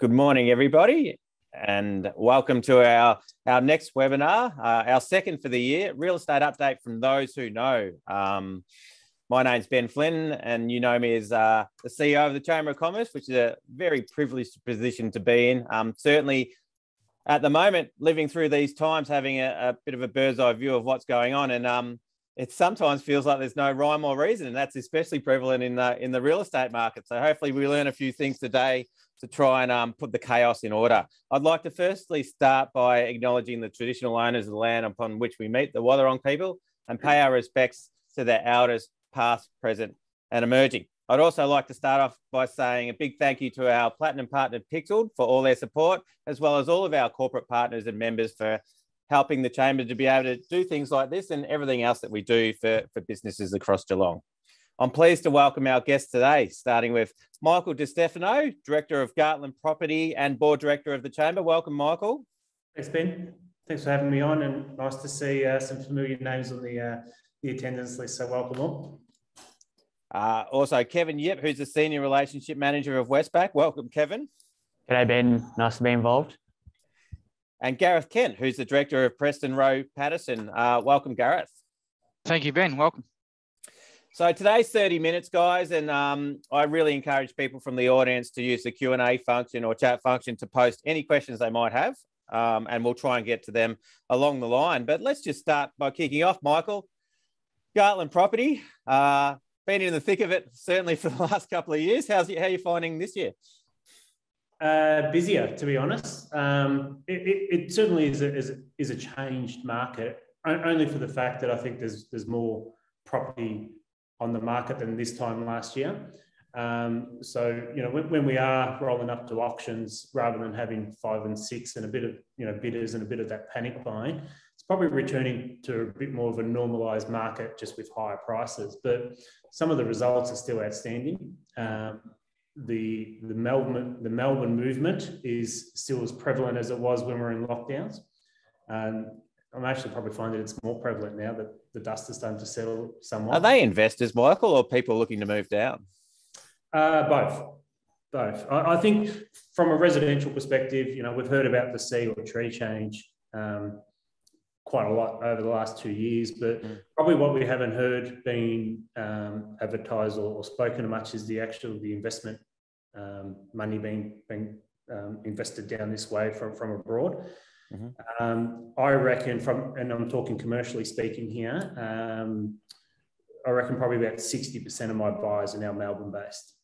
Good morning, everybody, and welcome to our, our next webinar, uh, our second for the year, real estate update from those who know. Um, my name's Ben Flynn, and you know me as uh, the CEO of the Chamber of Commerce, which is a very privileged position to be in. Um, certainly, at the moment, living through these times, having a, a, bit of a bird's eye view of what's going on, and um, it sometimes feels like there's no rhyme or reason, and that's especially prevalent in the in the real estate market. So hopefully, we learn a few things today to try and um, put the chaos in order. I'd like to firstly start by acknowledging the traditional owners of the land upon which we meet, the Wathaurong people, and pay our respects to their elders, past, present, and emerging. I'd also like to start off by saying a big thank you to our platinum partner Pixel for all their support, as well as all of our corporate partners and members for helping the chamber to be able to do things like this and everything else that we do for, for businesses across Geelong. I'm pleased to welcome our guests today, starting with Michael DiStefano, Director of Gartland Property and Board Director of the Chamber. Welcome, Michael. Thanks, Ben. Thanks for having me on, and nice to see uh, some familiar names on the, uh, the attendance list. So, welcome all. Uh, also, Kevin Yip, who's the Senior Relationship Manager of Westpac. Welcome, Kevin. G'day, Ben. Nice to be involved. And Gareth Kent, who's the Director of Preston Rowe Patterson. Uh, welcome, Gareth. Thank you, Ben. Welcome. So today's 30 minutes, guys, and um, I really encourage people from the audience to use the Q&A function or chat function to post any questions they might have, um, and we'll try and get to them along the line. But let's just start by kicking off, Michael. Gartland Property, uh, been in the thick of it certainly for the last couple of years. How's how are you finding this year? Uh, busier, to be honest. Um, it, it, it, certainly is a, is, a, is a changed market, only for the fact that I think there's there's more property on the market than this time last year. Um, so, you know, when, when, we are rolling up to auctions, rather than having five and six and a bit of, you know, bidders and a bit of that panic buying, it's probably returning to a bit more of a normalized market just with higher prices. But some of the results are still outstanding. Um, the, the, Melbourne, the Melbourne movement is still as prevalent as it was when we were in lockdowns. Um, I'm actually probably finding it's more prevalent now that the dust is starting to settle somewhat. Are they investors, Michael, or people looking to move down? Uh, both. Both. I, I, think from a residential perspective, you know, we've heard about the sea or tree change um, quite a lot over the last two years, but mm. probably what we haven't heard being um, advertised or, or, spoken much is the actual the investment um, money being being um, invested down this way from from abroad. Mm-hmm. Um, I reckon from, and I'm talking commercially speaking here, um, I reckon probably about 60% of my buyers are now Melbourne based,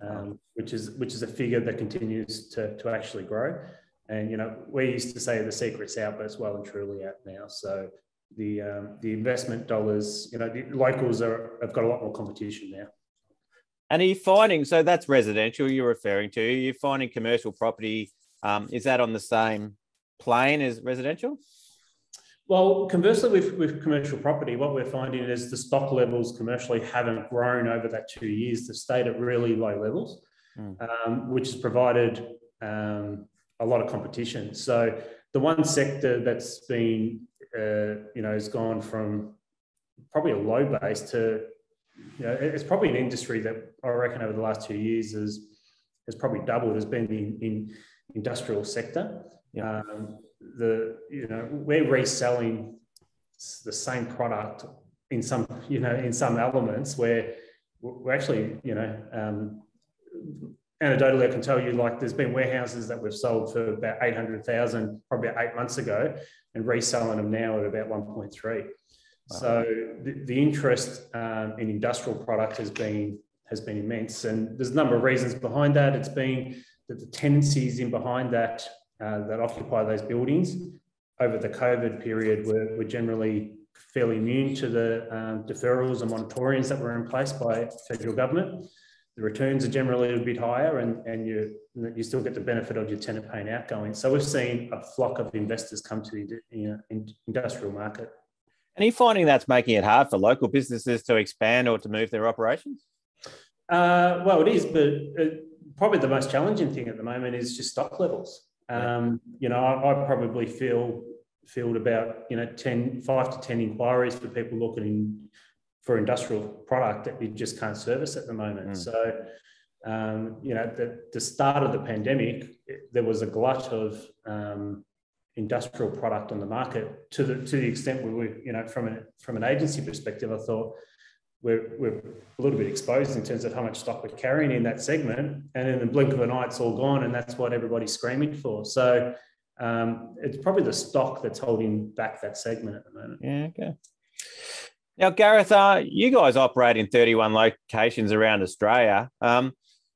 um, which is which is a figure that continues to, to actually grow. And you know, we used to say the secret's out, but it's well and truly out now. So the um, the investment dollars, you know, the locals are have got a lot more competition now. And are you finding so that's residential you're referring to? You're finding commercial property? Um, is that on the same plane as residential? Well, conversely, with, with commercial property, what we're finding is the stock levels commercially haven't grown over that two years. They've stayed at really low levels, mm. um, which has provided um, a lot of competition. So the one sector that's been, uh, you know, has gone from probably a low base to, you know, it's probably an industry that I reckon over the last two years has has probably doubled. Has been the in industrial sector. Yeah. Um, the you know we're reselling the same product in some you know in some elements where we're actually you know um, anecdotally I can tell you like there's been warehouses that we've sold for about 800,000 probably about eight months ago and reselling them now at about 1.3 wow. so the, the interest um, in industrial product has been has been immense and there's a number of reasons behind that it's been that the tendencies in behind that uh, that occupy those buildings over the COVID period were, were generally fairly immune to the um, deferrals and moratoriums that were in place by federal government. The returns are generally a bit higher and, and you, you still get the benefit of your tenant paying outgoing. So we've seen a flock of investors come to the you know, industrial market. And are you finding that's making it hard for local businesses to expand or to move their operations? Uh, well, it is, but it, probably the most challenging thing at the moment is just stock levels. Um, you know, I, I, probably feel field about you know 10, five to ten inquiries for people looking in, for industrial product that we just can't service at the moment. Mm. So um, you know, at the start of the pandemic, there was a glut of um, industrial product on the market to the to the extent we, you know, from an from an agency perspective, I thought we're, we're a little bit exposed in terms of how much stock we're carrying in that segment. And in the blink of an eye, it's all gone, and that's what everybody's screaming for. So um, it's probably the stock that's holding back that segment at the moment. Yeah. Okay. Now, Gareth, uh, you guys operate in 31 locations around Australia. Um,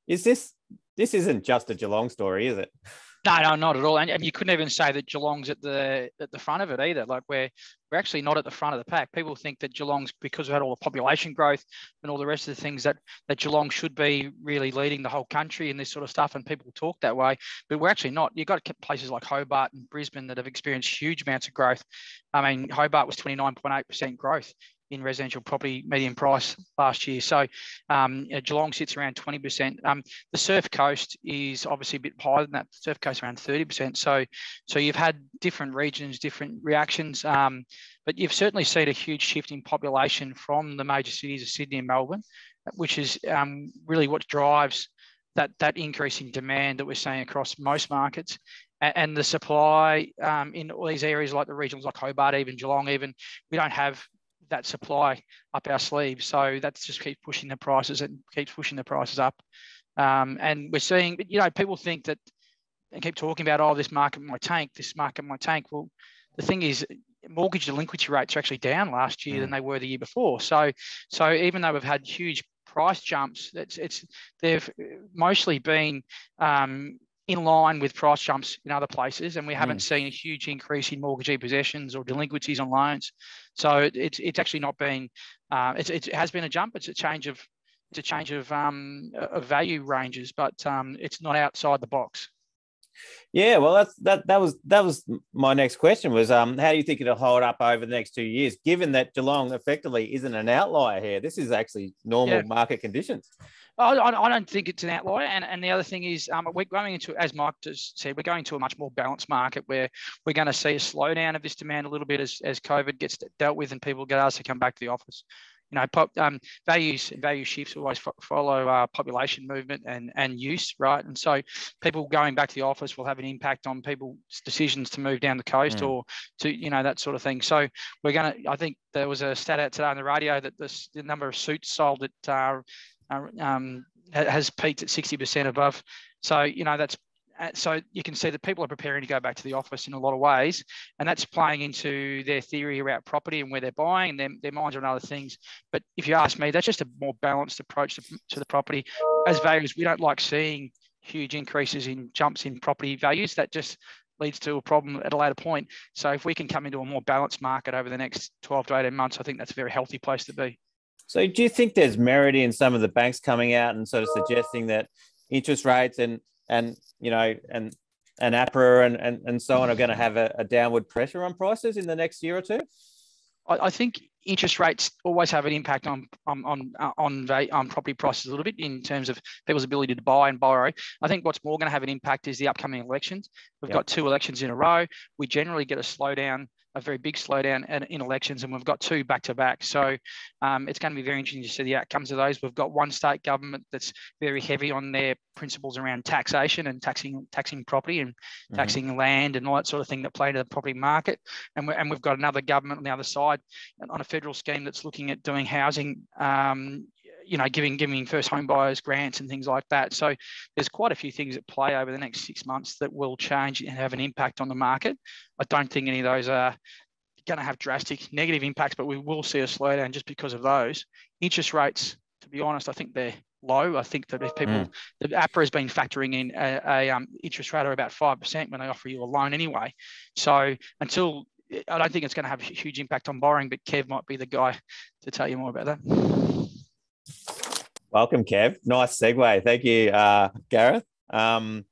is this this isn't just a Geelong story, is it? No, no, not at all. And, and you couldn't even say that Geelong's at the at the front of it either. Like we're we're actually not at the front of the pack. People think that Geelong's because we've had all the population growth and all the rest of the things that that Geelong should be really leading the whole country and this sort of stuff. And people talk that way, but we're actually not. You've got places like Hobart and Brisbane that have experienced huge amounts of growth. I mean, Hobart was 29.8% growth in residential property median price last year. So um, Geelong sits around 20%. Um, the Surf Coast is obviously a bit higher than that. The Surf Coast around 30%. So so you've had different regions, different reactions, um, but you've certainly seen a huge shift in population from the major cities of Sydney and Melbourne, which is um, really what drives that that increase in demand that we're seeing across most markets and the supply um, in all these areas like the regions like Hobart, even Geelong, even we don't have that supply up our sleeves. So that's just keeps pushing the prices and keeps pushing the prices up. Um, and we're seeing, you know, people think that and keep talking about, oh, this market might tank, this market might tank. Well, the thing is, mortgage delinquency rates are actually down last year mm. than they were the year before. So, so even though we've had huge price jumps, it's, it's they've mostly been um, in line with price jumps in other places, and we haven't mm. seen a huge increase in mortgagee possessions or delinquencies on loans. So it, it's it's actually not been uh, it's, it has been a jump. It's a change of it's a change of um, of value ranges, but um, it's not outside the box. Yeah, well, that's that. That was that was my next question. Was um, how do you think it'll hold up over the next two years, given that Geelong effectively isn't an outlier here? This is actually normal yeah. market conditions. I, I, don't think it's an outlier. And, and the other thing is, um, we're going into, as Mike just said, we're going to a much more balanced market where we're going to see a slowdown of this demand a little bit as, as COVID gets dealt with and people get asked to come back to the office. You know, pop, um, values value shifts always fo- follow uh, population movement and, and use, right? And so people going back to the office will have an impact on people's decisions to move down the coast mm. or to, you know, that sort of thing. So we're going to, I think there was a stat out today on the radio that this, the number of suits sold at uh, um, has peaked at 60% above. So, you know, that's uh, so you can see that people are preparing to go back to the office in a lot of ways, and that's playing into their theory about property and where they're buying, and their, their minds are on other things. But if you ask me, that's just a more balanced approach to, to the property. As values, we don't like seeing huge increases in jumps in property values. That just leads to a problem at a later point. So if we can come into a more balanced market over the next 12 to 18 months, I think that's a very healthy place to be. So, do you think there's merit in some of the banks coming out and sort of suggesting that interest rates and and you know and and APRA and, and, and so on are going to have a, a downward pressure on prices in the next year or two? I, think interest rates always have an impact on on on uh, on, on property prices a little bit in terms of people's ability to buy and borrow. I think what's more going to have an impact is the upcoming elections. We've yep. got two elections in a row. We generally get a slowdown a very big slowdown in elections, and we've got two back to back. So um, it's going to be very interesting to see the outcomes of those. We've got one state government that's very heavy on their principles around taxation and taxing taxing property and mm-hmm. taxing land and all that sort of thing that play to the property market. And, we and we've got another government on the other side on a federal scheme that's looking at doing housing um, you know, giving giving first home buyers grants and things like that. So there's quite a few things at play over the next six months that will change and have an impact on the market. I don't think any of those are going to have drastic negative impacts, but we will see a slowdown just because of those. Interest rates, to be honest, I think they're low. I think that if people, mm. the APRA has been factoring in a, a um, interest rate of about five percent when they offer you a loan anyway. So until I don't think it's going to have a huge impact on borrowing, but Kev might be the guy to tell you more about that. Welcome, Kev. Nice segue. Thank you, uh, Gareth. Um,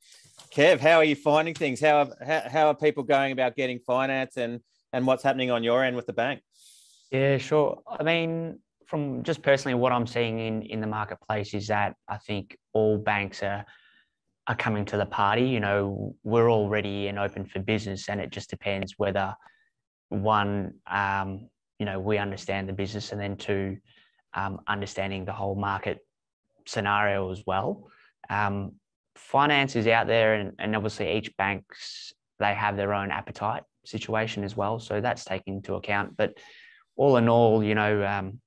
Kev, how are you finding things? How are, how, how are people going about getting finance and, and what's happening on your end with the bank? Yeah, sure. I mean, from just personally, what I'm seeing in, in the marketplace is that I think all banks are are coming to the party. You know, we're already in open for business, and it just depends whether one, um, you know, we understand the business, and then two, um, understanding the whole market scenario as well. um, finance is out there, and, and obviously each bank's they have their own appetite situation as well, so that's taken into account. But all in all, you know, um,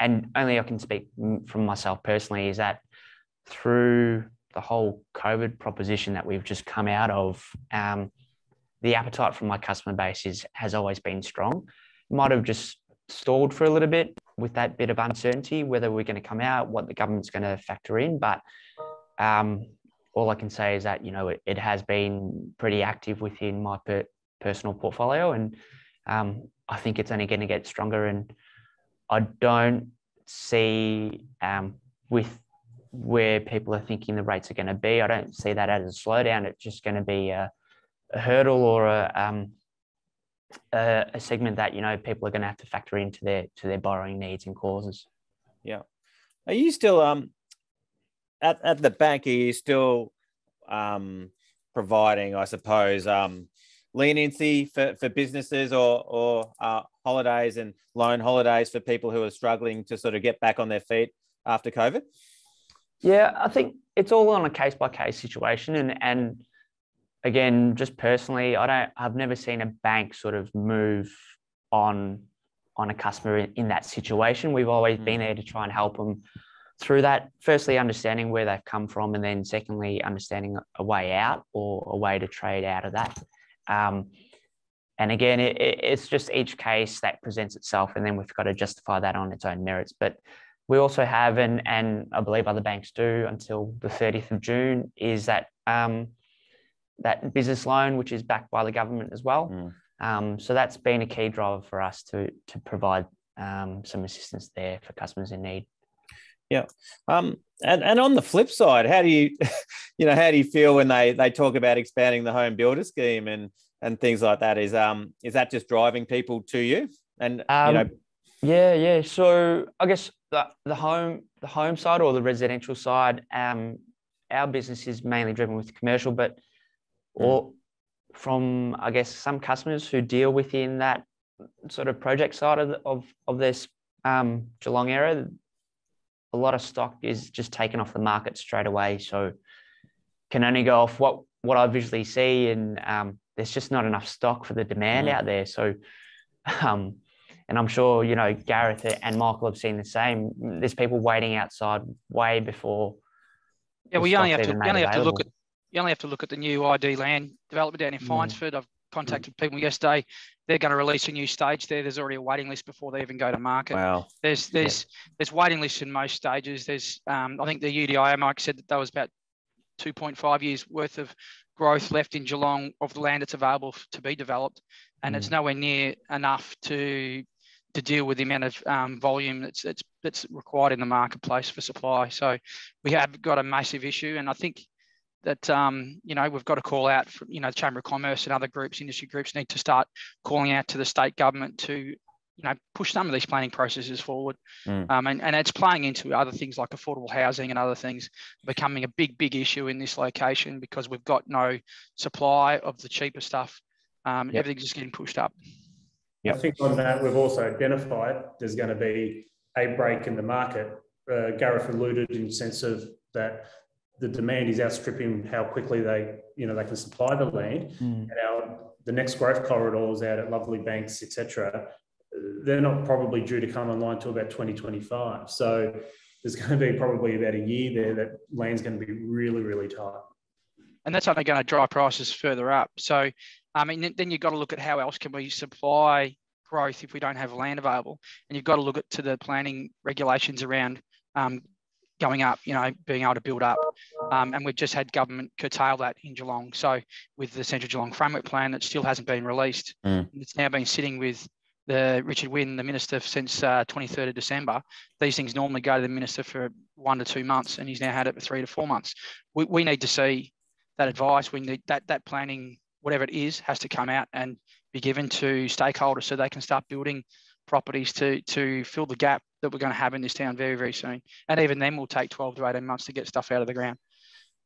and only I can speak from myself personally is that through the whole COVID proposition that we've just come out of, um, the appetite from my customer base is has always been strong. Might have just stalled for a little bit with that bit of uncertainty whether we're going to come out, what the government's going to factor in. But um, all I can say is that you know it, it has been pretty active within my per, personal portfolio, and um, I think it's only going to get stronger. And I don't see um, with where people are thinking the rates are going to be. I don't see that as a slowdown. It's just going to be a, a hurdle or a, um, a, a segment that you know people are going to have to factor into their to their borrowing needs and causes. Yeah. Are you still um at, at the bank? Are you still um providing, I suppose, um leniency for, for businesses or or uh, holidays and loan holidays for people who are struggling to sort of get back on their feet after COVID? Yeah, I think it's all on a case by case situation, and and again, just personally, I don't, I've never seen a bank sort of move on on a customer in, in that situation. We've always mm. been there to try and help them through that. Firstly, understanding where they've come from, and then secondly, understanding a way out or a way to trade out of that. Um, and again, it, it's just each case that presents itself, and then we've got to justify that on its own merits. But we also have, and and I believe other banks do until the 30th of June, is that um, that business loan, which is backed by the government as well. Mm. Um, so that's been a key driver for us to to provide um, some assistance there for customers in need. Yeah. Um, and, and on the flip side, how do you, you know, how do you feel when they, they talk about expanding the home builder scheme and, and things like that? Is, um, is that just driving people to you? And, um, you know, yeah, yeah. So I guess the, the home, the home side or the residential side, um, our business is mainly driven with commercial, but. Or from, I guess, some customers who deal within that sort of project side of, the, of, of this um, Geelong area, a lot of stock is just taken off the market straight away. So can only go off what what I visually see, and um, there's just not enough stock for the demand mm-hmm. out there. So, um, and I'm sure you know Gareth and Michael have seen the same. There's people waiting outside way before. Yeah, well, you only have to you only have to look at you only have to look at the new ID land development down in mm. Fyansford. I've contacted people yesterday. They're going to release a new stage there. There's already a waiting list before they even go to market. Wow. There's there's yeah. there's waiting lists in most stages. There's um, I think the UDI Mike said that there was about 2.5 years worth of growth left in Geelong of the land that's available to be developed, and mm. it's nowhere near enough to to deal with the amount of um, volume that's, that's that's required in the marketplace for supply. So we have got a massive issue, and I think that um, you know we've got to call out from you know the Chamber of Commerce and other groups, industry groups need to start calling out to the state government to you know push some of these planning processes forward, mm. um, and and it's playing into other things like affordable housing and other things becoming a big big issue in this location because we've got no supply of the cheaper stuff. Um, yep. Everything's just getting pushed up. Yep. I think on that we've also identified there's going to be a break in the market. Uh, Gareth alluded in the sense of that the demand is outstripping how quickly they, you know, they can supply the land. Mm. And our the next growth corridors out at Lovely Banks, etc., they're not probably due to come online until about 2025. So there's going to be probably about a year there that land's going to be really, really tight. And that's only going to drive prices further up. So, I mean, then you've got to look at how else can we supply growth if we don't have land available. And you've got to look at to the planning regulations around um, going up, you know, being able to build up. Um, and we've just had government curtail that in Geelong. So with the Central Geelong Framework Plan that still hasn't been released, mm. it's now been sitting with the Richard Wynne, the minister, since uh, 23rd of December. These things normally go to the minister for one to two months, and he's now had it for three to four months. We, we need to see that advice. We need that that planning, whatever it is, has to come out and be given to stakeholders so they can start building properties to to fill the gap that we're going to have in this town very very soon. And even then, we'll take 12 to 18 months to get stuff out of the ground.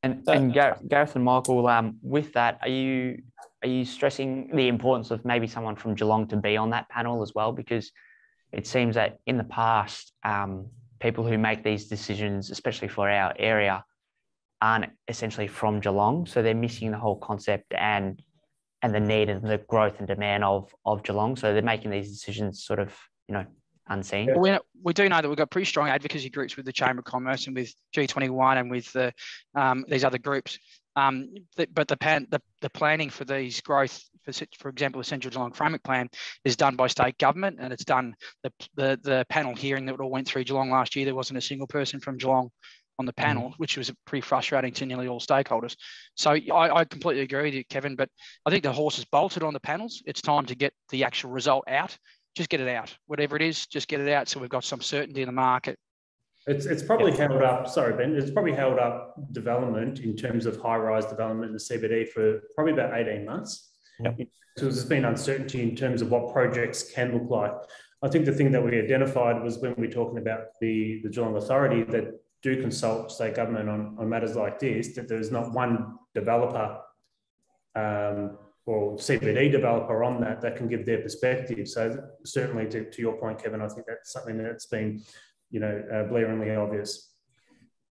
And, and Gareth and Michael, um, with that, are you are you stressing the importance of maybe someone from Geelong to be on that panel as well? Because it seems that in the past, um, people who make these decisions, especially for our area, aren't essentially from Geelong, so they're missing the whole concept and and the need and the growth and demand of of Geelong. So they're making these decisions sort of you know unseen. Well, we, we do know that we've got pretty strong advocacy groups with the Chamber of Commerce and with G21 and with the, um, these other groups. Um, but the, pan, the, the planning for these growth, for, for example, the Central Geelong Framework Plan is done by state government and it's done, the, the, the panel hearing that all went through Geelong last year, there wasn't a single person from Geelong on the panel, mm. which was pretty frustrating to nearly all stakeholders. So I, I, completely agree with you, Kevin, but I think the horse is bolted on the panels. It's time to get the actual result out just get it out. Whatever it is, just get it out so we've got some certainty in the market. It's, it's probably yeah. held up, sorry, Ben, it's probably held up development in terms of high rise development in the CBD for probably about 18 months. Yep. So there's been uncertainty in terms of what projects can look like. I think the thing that we identified was when we are talking about the, the Geelong Authority that do consult state government on, on matters like this, that there's not one developer um, or CBD developer on that that can give their perspective. So certainly, to, to your point, Kevin, I think that's something that's been, you know, uh, blaringly obvious.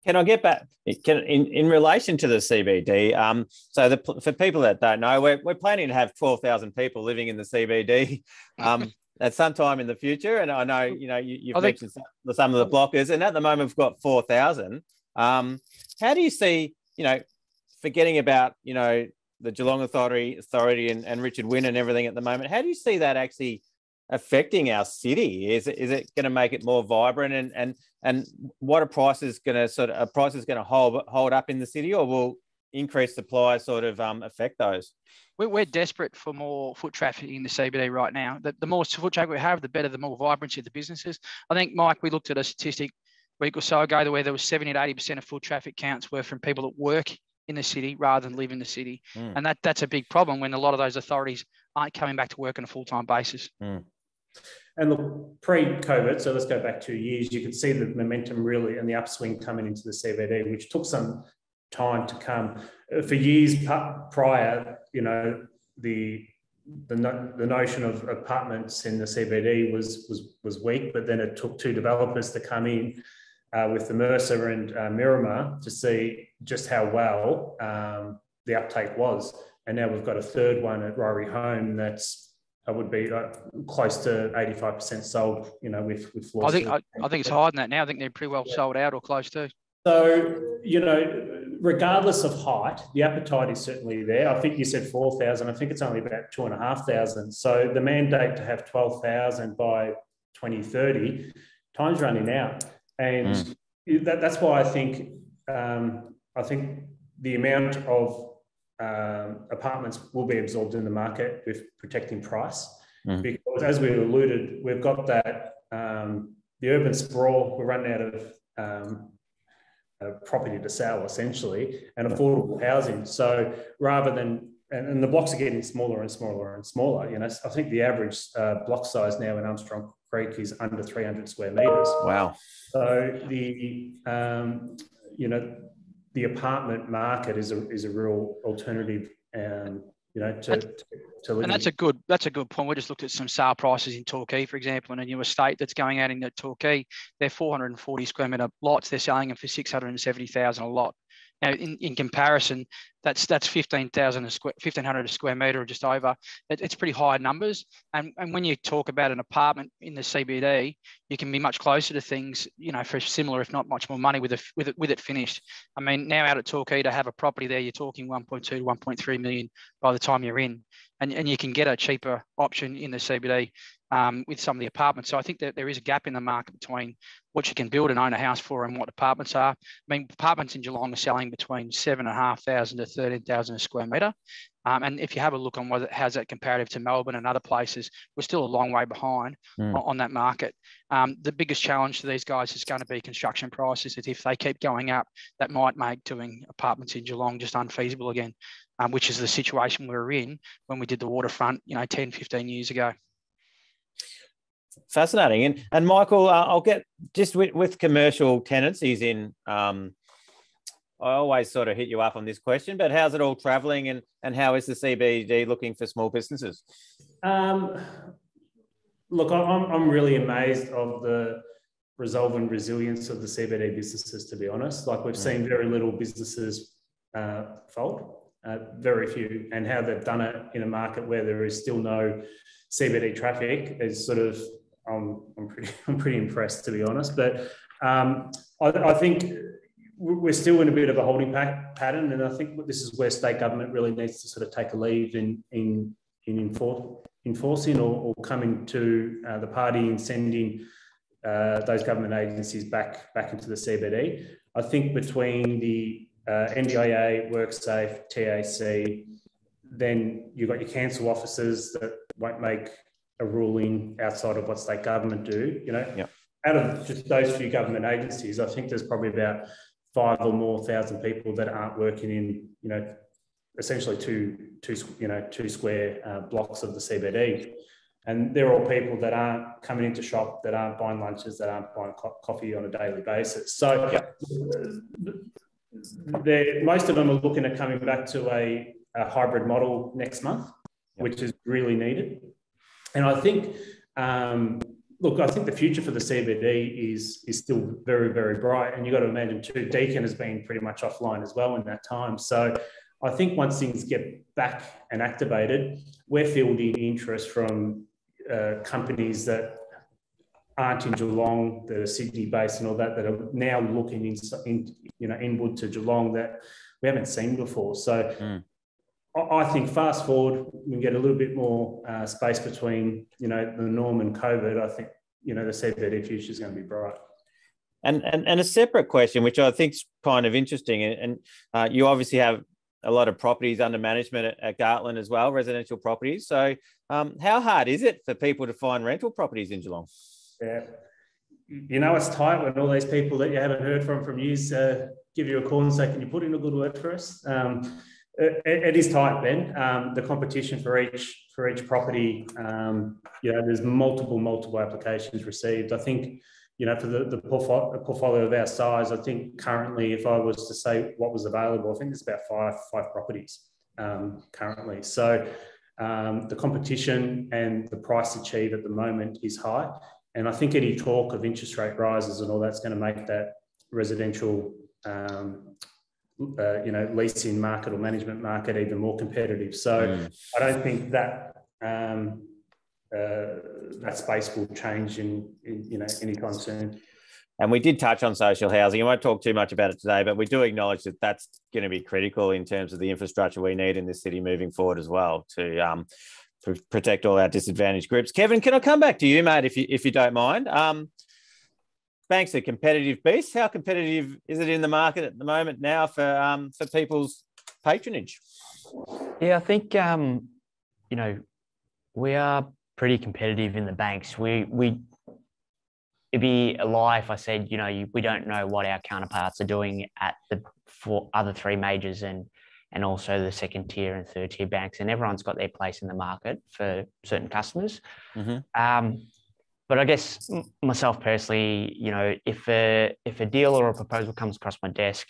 Can I get back can, in, in relation to the CBD? Um, so the, for people that don't know, we're, we're planning to have 12,000 people living in the CBD um, at some time in the future. And I know, you know, you, have mentioned some, some, of the blockers and at the moment we've got 4,000. Um, how do you see, you know, forgetting about, you know, the Geelong Authority, Authority and, and Richard Wynne and everything at the moment. How do you see that actually affecting our city? Is it, is it going to make it more vibrant and and and what are prices going to sort of prices going to hold hold up in the city or will increased supply sort of um, affect those? We're, we're desperate for more foot traffic in the CBD right now. The, the more foot traffic we have, the better, the more vibrancy of the businesses. I think, Mike, we looked at a statistic week or so ago where there was 70 to 80% of foot traffic counts were from people that work in the city rather than live in the city. Mm. And that that's a big problem when a lot of those authorities aren't coming back to work on a full time basis. Mm. And look, pre-COVID, so let's go back two years, you could see the momentum really and the upswing coming into the CBD, which took some time to come. For years prior, you know, the the, the notion of apartments in the CBD was was was weak, but then it took two developers to come in uh, with the Mercer and uh, Miramar to see just how well um, the uptake was. And now we've got a third one at Ryrie Home that's I would be uh, close to 85% sold, you know, with, with. I think, I, I, think it's higher than that now. I think they're pretty well yeah. sold out or close to. So, you know, regardless of height, the appetite is certainly there. I think you said 4,000. I think it's only about 2,500. So the mandate to have 12,000 by 2030, time's running out. And mm. that, that's why I think um, I think the amount of um, apartments will be absorbed in the market with protecting price. Mm. Because as we alluded, we've got that um, the urban sprawl, we're running out of um, uh, property to sell essentially and affordable housing. So rather than and, and, the blocks are getting smaller and smaller and smaller. You know, I think the average uh, block size now in Armstrong Creek is under 300 square meters. Wow. So the um, you know the apartment market is a is a real alternative. Um, you know, to, to, to and that's a good that's a good point. We just looked at some sale prices in Torquay, for example, in a new estate that's going out in the Torquay. They're 440 square meter lots. They're selling them for 670,000 a lot. Now, in, in comparison, that's that's 15,000 a square, 1,500 a square metre or just over. It, it's pretty high numbers. And, and when you talk about an apartment in the CBD, you can be much closer to things, you know, for similar, if not much more money with, a, with, it, with it finished. I mean, now out at Torquay to have a property there, you're talking 1.2 to 1.3 million by the time you're in. And, and you can get a cheaper option in the CBD um, with some of the apartments. So I think that there is a gap in the market between what you can build and own a house for and what apartments are. I mean, apartments in Geelong are selling between seven and a half thousand to thirteen thousand a square metre. Um, and if you have a look on what how's that comparative to Melbourne and other places, we're still a long way behind mm. on, on, that market. Um, the biggest challenge to these guys is going to be construction prices. That if they keep going up, that might make doing apartments in Geelong just unfeasible again, um, which is the situation we were in when we did the waterfront, you know, 10, 15 years ago fascinating. And and Michael, uh, I'll get just with, with commercial tenancies in. Um, I always sort of hit you up on this question, but how's it all travelling, and and how is the CBD looking for small businesses? Um, look, I'm I'm really amazed of the resolve and resilience of the CBD businesses, to be honest. Like we've seen very little businesses uh, fold, uh, very few, and how they've done it in a market where there is still no CBD traffic is sort of, um, I'm, pretty, I'm pretty impressed, to be honest. But um, I, I, think we're still in a bit of a holding pattern, and I think this is where state government really needs to sort of take a lead in, in, in enforce, enforcing or, or, coming to uh, the party and sending uh, those government agencies back back into the CBD. I think between the uh, NDIA, WorkSafe, TAC, then you've got your council officers that won't make a ruling outside of what state government do. You know, yep. out of just those few government agencies, I think there's probably about five or more thousand people that aren't working in, you know, essentially two, two, you know, two square uh, blocks of the CBD. And they're all people that aren't coming into shop, that aren't buying lunches, that aren't buying co- coffee on a daily basis. So yep. most of them are looking at coming back to a, a hybrid model next month, yep. which is really needed. And I think, um, look, I think the future for the CBD is is still very, very bright. And you've got to imagine too, Deakin has been pretty much offline as well in that time. So I think once things get back and activated, we're fielding interest from uh, companies that aren't in Geelong, that are Sydney based and all that, that are now looking in, in you know, inward to Geelong that we haven't seen before. So mm. I, think fast forward, we get a little bit more uh, space between, you know, the norm and COVID. I think, you know, the CBD future is going to be bright. And, and, and a separate question, which I think is kind of interesting, and, and uh, you obviously have a lot of properties under management at, at Gartland as well, residential properties. So, um, how hard is it for people to find rental properties in Geelong? Yeah, you know it's tight when all these people that you haven't heard from from years uh, give you a call and say, "Can you put in a good word for us?" Um, it, it is tight, Ben. Um, the competition for each for each property, um, you know, there's multiple multiple applications received. I think you know, for the, the portfolio of our size, I think currently, if I was to say what was available, I think there's about five five properties um, currently. So um, the competition and the price achieved at the moment is high, and I think any talk of interest rate rises and all that's going to make that residential, um, uh, you know, leasing market or management market even more competitive. So mm. I don't think that um, uh, that space will change in, in you know anytime soon. And we did touch on social housing. I won't talk too much about it today, but we do acknowledge that that's going to be critical in terms of the infrastructure we need in this city moving forward as well to um, protect all our disadvantaged groups. Kevin, can I come back to you, mate, if you if you don't mind? Um, banks are competitive beasts. How competitive is it in the market at the moment now for um, for people's patronage? Yeah, I think um, you know we are pretty competitive in the banks. We we it'd be a lie if I said you know you, we don't know what our counterparts are doing at the four other three majors and and also the second tier and third tier banks, and everyone's got their place in the market for certain customers. Mm-hmm. Um, but I guess myself personally, you know, if a if a deal or a proposal comes across my desk,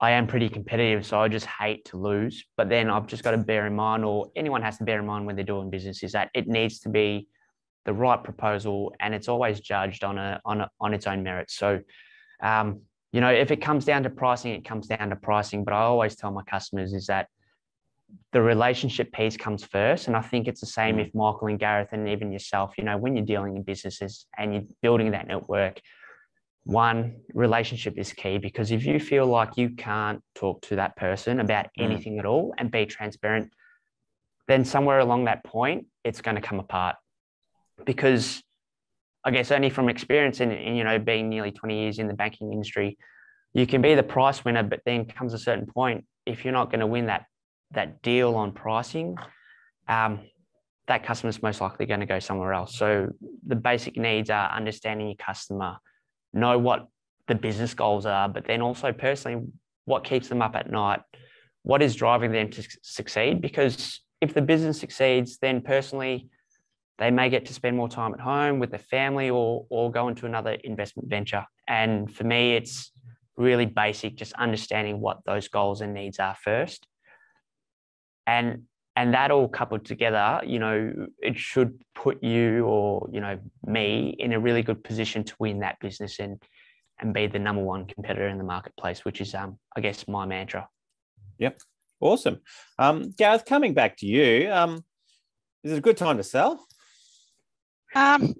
I am pretty competitive, so I just hate to lose. But then I've just got to bear in mind, or anyone has to bear in mind when they're doing business, is that it needs to be the right proposal, and it's always judged on a on a, on its own merits. So, um, you know, if it comes down to pricing, it comes down to pricing. But I always tell my customers is that the relationship piece comes first, and I think it's the same mm. if Michael and Gareth and even yourself, you know, when you're dealing in businesses and you're building that network one relationship is key because if you feel like you can't talk to that person about mm. anything at all and be transparent then somewhere along that point it's going to come apart because i guess only from experience and, you know being nearly 20 years in the banking industry you can be the price winner but then comes a certain point if you're not going to win that that deal on pricing um, that customer is most likely going to go somewhere else so the basic needs are understanding your customer know what the business goals are, but then also personally, what keeps them up at night? What is driving them to succeed? Because if the business succeeds, then personally, they may get to spend more time at home with their family or, or go into another investment venture. And for me, it's really basic, just understanding what those goals and needs are first. And and that all coupled together, you know, it should put you or you know me in a really good position to win that business and and be the number one competitor in the marketplace, which is um I guess my mantra. Yep, awesome. Um, Gareth, coming back to you, um, is it a good time to sell? Um,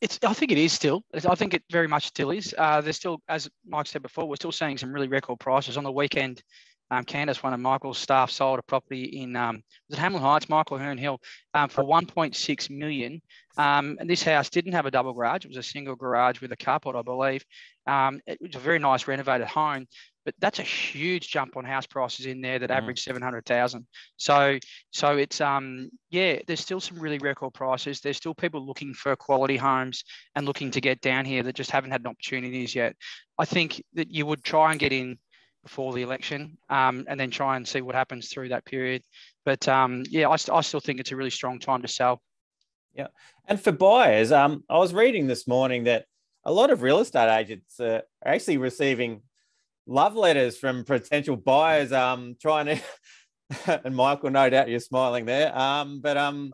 it's. I think it is still. I think it very much still is. Uh, there's still, as Mike said before, we're still seeing some really record prices on the weekend. Um, Candace, one of Michael's staff, sold a property in um, was it Hamlyn Heights, Michael Herne Hill, um, for 1.6 million. Um, and this house didn't have a double garage; it was a single garage with a carport, I believe. Um, it was a very nice renovated home, but that's a huge jump on house prices in there that mm. average 700,000. So, so it's um yeah, there's still some really record prices. There's still people looking for quality homes and looking to get down here that just haven't had an opportunities yet. I think that you would try and get in before the election um, and then try and see what happens through that period. But um, yeah, I, I still think it's a really strong time to sell. Yeah. And for buyers, um, I was reading this morning that a lot of real estate agents uh, are actually receiving love letters from potential buyers um, trying to, and Michael, no doubt you're smiling there. Um, but um,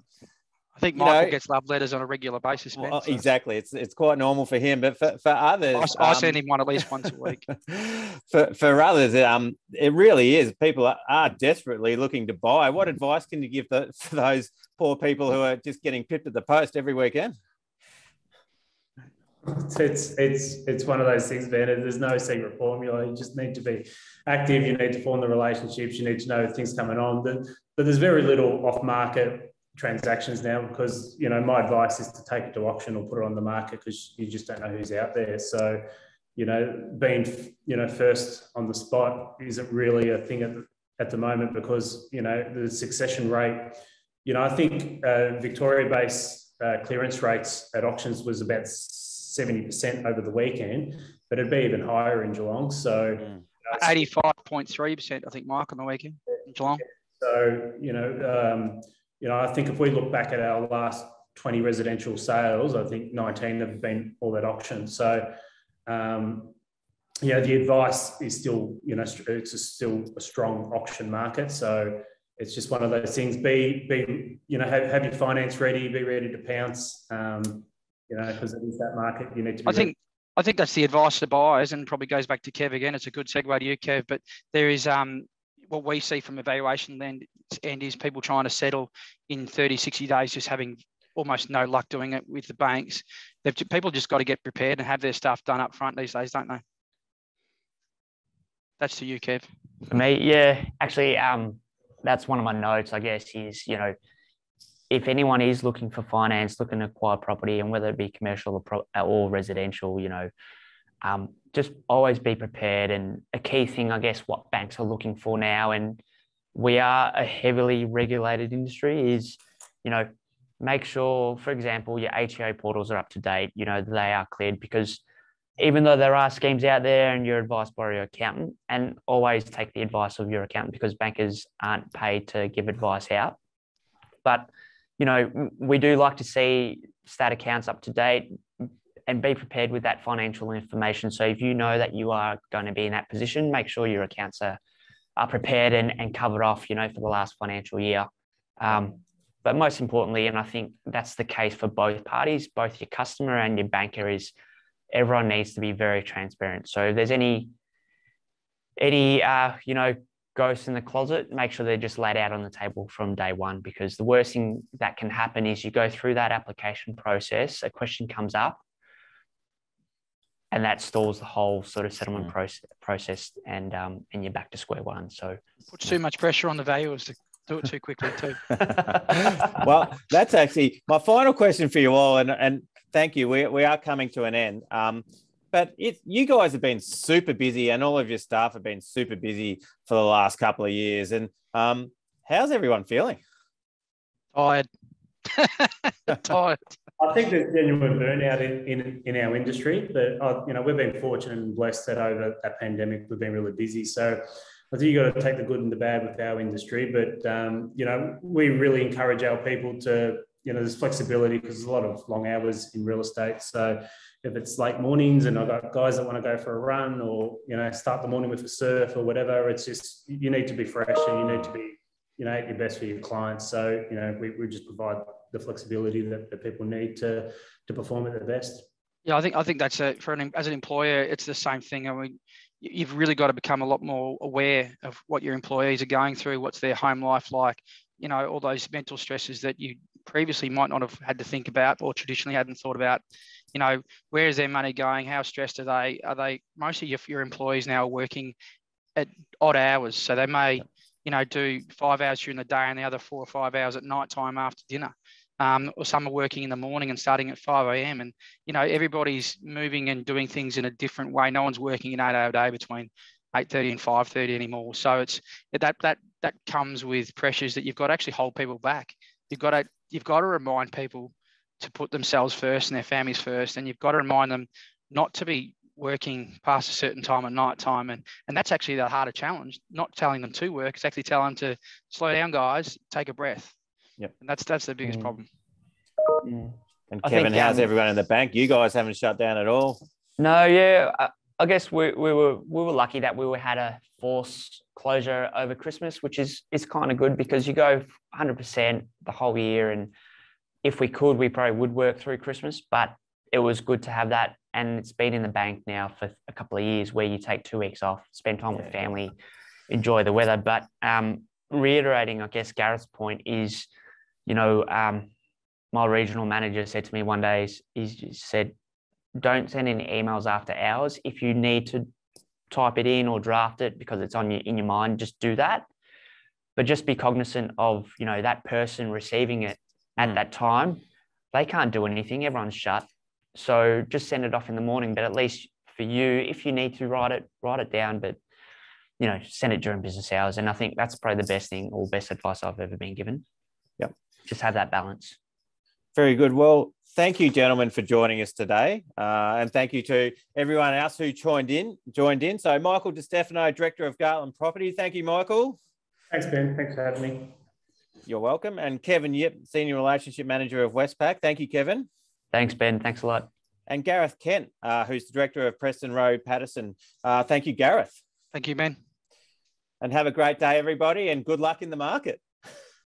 I think Michael know, gets love letters on a regular basis. Ben, well, so. Exactly, it's it's quite normal for him, but for, for others, I, I um, send him one at least once a week. for for others, um, it really is. People are, are desperately looking to buy. What advice can you give the, for those poor people who are just getting pipped at the post every weekend? It's it's it's one of those things, Ben. There's no secret formula. You just need to be active. You need to form the relationships. You need to know things coming on. But, but there's very little off market transactions now because you know my advice is to take it to auction or put it on the market because you just don't know who's out there. So you know being you know first on the spot isn't really a thing at the, at the moment because you know the succession rate you know i think uh, victoria based uh, clearance rates at auctions was about 70% over the weekend but it'd be even higher in geelong. So mm. 85.3% i think mark on the weekend in geelong. So you know um, you know, I think if we look back at our last 20 residential sales, I think 19 have been all at auction. So, um, yeah, the advice is still, you know, it's a still a strong auction market. So it's just one of those things. Be, be, you know, have, have your finance ready, be ready to pounce. Um, you know, because it is that market. You need to. I ready. think. I think that's the advice to buyers, and probably goes back to Kev again. It's a good segue to you, Kev. But there is um, what we see from evaluation land and is people trying to settle in 30, 60 days, just having almost no luck doing it with the banks. They've, people just got to get prepared and have their stuff done up front these days, don't they? That's to you, Kev. For me, yeah, actually, um, that's one of my notes. I guess is you know, if anyone is looking for finance, looking to acquire property, and whether it be commercial or, pro- or residential, you know, um, just always be prepared. And a key thing, I guess, what banks are looking for now, and we are a heavily regulated industry, is, you know, make sure, for example, your ATO portals are up to date, you know, they are cleared because even though there are schemes out there and you're advised by your accountant, and always take the advice of your accountant because bankers aren't paid to give advice out. But, you know, we do like to see stat accounts up to date, and be prepared with that financial information. So if you know that you are going to be in that position, make sure your accounts are, are prepared and, and covered off, you know, for the last financial year. Um, but most importantly, and I think that's the case for both parties, both your customer and your banker, is everyone needs to be very transparent. So if there's any any uh, you know ghosts in the closet, make sure they're just laid out on the table from day one. Because the worst thing that can happen is you go through that application process, a question comes up, and that stalls the whole sort of settlement mm. process, process and um, and you're back to square one. So puts too much pressure on the valuers to do it too quickly too. well, that's actually my final question for you all, and and thank you. We we are coming to an end. Um, but it, you guys have been super busy, and all of your staff have been super busy for the last couple of years. And um, how's everyone feeling? Tired. Tired. I think there's genuine burnout in, in, in our industry, but uh, you know we've been fortunate and blessed that over that pandemic we've been really busy. So I think you've got to take the good and the bad with our industry, but um, you know we really encourage our people to you know there's flexibility because there's a lot of long hours in real estate. So if it's late mornings and I've got guys that want to go for a run or you know start the morning with a surf or whatever, it's just you need to be fresh and you need to be you know, at your best for your clients. So, you know, we, we just provide the flexibility that, that people need to to perform at their best. Yeah, I think I think that's a for an as an employer, it's the same thing. I mean, you've really got to become a lot more aware of what your employees are going through, what's their home life like, you know, all those mental stresses that you previously might not have had to think about or traditionally hadn't thought about. You know, where is their money going? How stressed are they? Are they most of your, your employees now are working at odd hours, so they may, you know, do five hours during the day and the other four or five hours at night time after dinner um, or some are working in the morning and starting at 5 a.m. And, you know, everybody's moving and doing things in a different way. No one's working an eight hour day between 8.30 and 5.30 anymore. So it's that, that, that comes with pressures that you've got to actually hold people back. You've got to, you've got to remind people to put themselves first and their families first. And you've got to remind them not to be working past a certain time at night time. And, and that's actually the harder challenge, not telling them to work, it's actually telling them to slow down, guys, take a breath Yep. And that's that's the biggest mm. problem. Mm. And I Kevin, think, how's um, everyone in the bank? You guys haven't shut down at all. No, yeah. I, I guess we, we were we were lucky that we were, had a forced closure over Christmas, which is is kind of good because you go 100% the whole year, and if we could, we probably would work through Christmas. But it was good to have that, and it's been in the bank now for a couple of years, where you take two weeks off, spend time yeah. with family, enjoy the weather. But um, reiterating, I guess Gareth's point is you know, um, my regional manager said to me one day, he said, don't send any emails after hours. If you need to type it in or draft it because it's on your in your mind, just do that. But just be cognizant of, you know, that person receiving it at mm. that time. They can't do anything. Everyone's shut. So just send it off in the morning. But at least for you, if you need to write it, write it down. But you know, send it during business hours. And I think that's probably the best thing or best advice I've ever been given. Yep just have that balance. Very good. Well, thank you, gentlemen, for joining us today, uh, and thank you to everyone else who joined in. Joined in. So, Michael DiStefano, Director of Gartland Property. Thank you, Michael. Thanks, Ben. Thanks for having me. You're welcome. And Kevin Yip, Senior Relationship Manager of Westpac. Thank you, Kevin. Thanks, Ben. Thanks a lot. And Gareth Kent, uh, who's the Director of Preston Rowe Paterson. Uh, thank you, Gareth. Thank you, Ben. And have a great day, everybody, and good luck in the market.